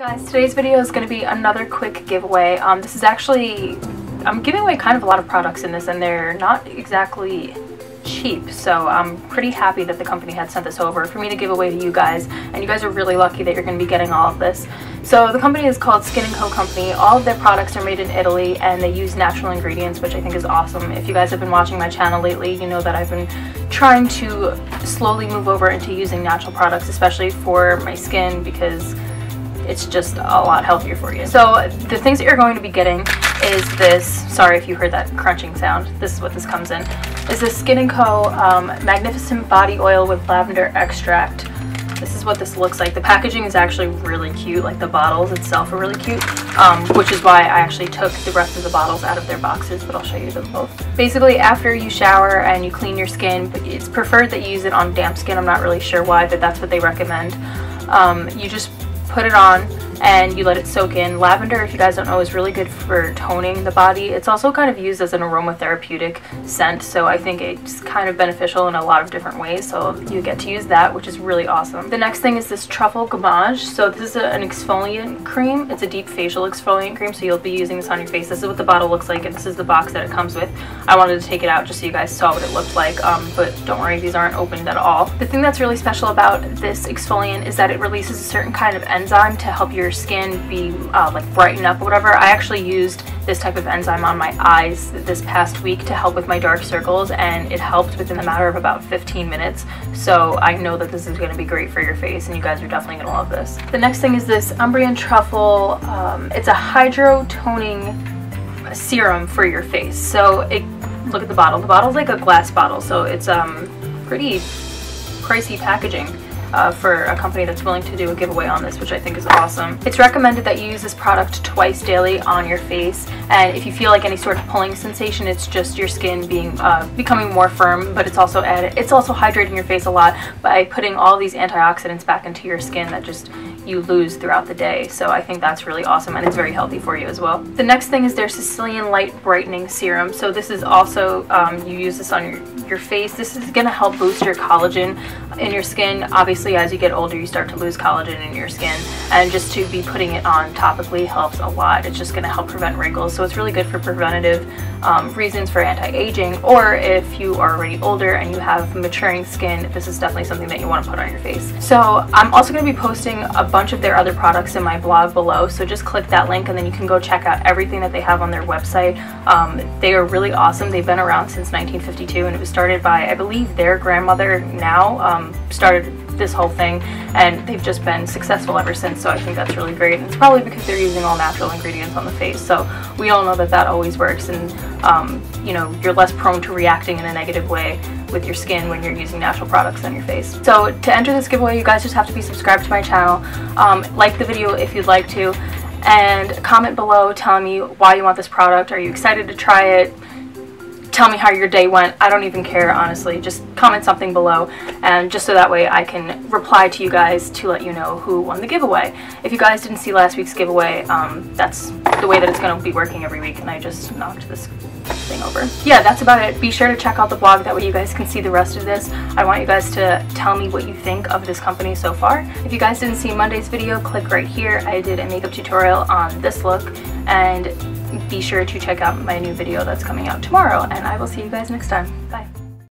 guys, today's video is going to be another quick giveaway. Um, this is actually, I'm giving away kind of a lot of products in this and they're not exactly cheap so I'm pretty happy that the company had sent this over for me to give away to you guys and you guys are really lucky that you're going to be getting all of this. So the company is called Skin & Co Company. All of their products are made in Italy and they use natural ingredients which I think is awesome. If you guys have been watching my channel lately you know that I've been trying to slowly move over into using natural products especially for my skin because it's just a lot healthier for you. So the things that you're going to be getting is this, sorry if you heard that crunching sound, this is what this comes in, is this Skin & Co. Um, Magnificent Body Oil with Lavender Extract. This is what this looks like. The packaging is actually really cute, like the bottles itself are really cute, um, which is why I actually took the rest of the bottles out of their boxes, but I'll show you them both. Basically, after you shower and you clean your skin, it's preferred that you use it on damp skin. I'm not really sure why, but that's what they recommend. Um, you just put it on and you let it soak in. Lavender, if you guys don't know, is really good for toning the body. It's also kind of used as an aromatherapeutic scent, so I think it's kind of beneficial in a lot of different ways, so you get to use that, which is really awesome. The next thing is this Truffle Gommage. So this is a, an exfoliant cream. It's a deep facial exfoliant cream, so you'll be using this on your face. This is what the bottle looks like, and this is the box that it comes with. I wanted to take it out just so you guys saw what it looked like, um, but don't worry, these aren't opened at all. The thing that's really special about this exfoliant is that it releases a certain kind of enzyme to help your skin be uh, like brighten up or whatever. I actually used this type of enzyme on my eyes this past week to help with my dark circles and it helped within a matter of about 15 minutes. So I know that this is going to be great for your face and you guys are definitely going to love this. The next thing is this Umbrian Truffle. Um, it's a hydro toning serum for your face. So it, look at the bottle. The bottle's like a glass bottle so it's um, pretty pricey packaging uh, for a company that's willing to do a giveaway on this, which I think is awesome. It's recommended that you use this product twice daily on your face, and if you feel like any sort of pulling sensation, it's just your skin being uh, becoming more firm, but it's also added, it's also hydrating your face a lot by putting all these antioxidants back into your skin that just you lose throughout the day. So I think that's really awesome and it's very healthy for you as well. The next thing is their Sicilian Light Brightening Serum. So this is also, um, you use this on your, your face. This is going to help boost your collagen in your skin. Obviously, as you get older, you start to lose collagen in your skin. And just to be putting it on topically helps a lot. It's just going to help prevent wrinkles. So it's really good for preventative um, reasons for anti-aging. Or if you are already older and you have maturing skin, this is definitely something that you want to put on your face. So I'm also going to be posting a bunch of their other products in my blog below. So just click that link and then you can go check out everything that they have on their website. Um, they are really awesome. They've been around since 1952 and it was started by, I believe, their grandmother now um, started this whole thing and they've just been successful ever since so I think that's really great and it's probably because they're using all natural ingredients on the face so we all know that that always works and um, you know you're less prone to reacting in a negative way with your skin when you're using natural products on your face. So to enter this giveaway you guys just have to be subscribed to my channel, um, like the video if you'd like to, and comment below telling me why you want this product. Are you excited to try it? Tell me how your day went. I don't even care, honestly. Just comment something below, and just so that way I can reply to you guys to let you know who won the giveaway. If you guys didn't see last week's giveaway, um, that's the way that it's going to be working every week, and I just knocked this thing over. Yeah, that's about it. Be sure to check out the blog, that way you guys can see the rest of this. I want you guys to tell me what you think of this company so far. If you guys didn't see Monday's video, click right here. I did a makeup tutorial on this look, and be sure to check out my new video that's coming out tomorrow, and I will see you guys next time. Bye.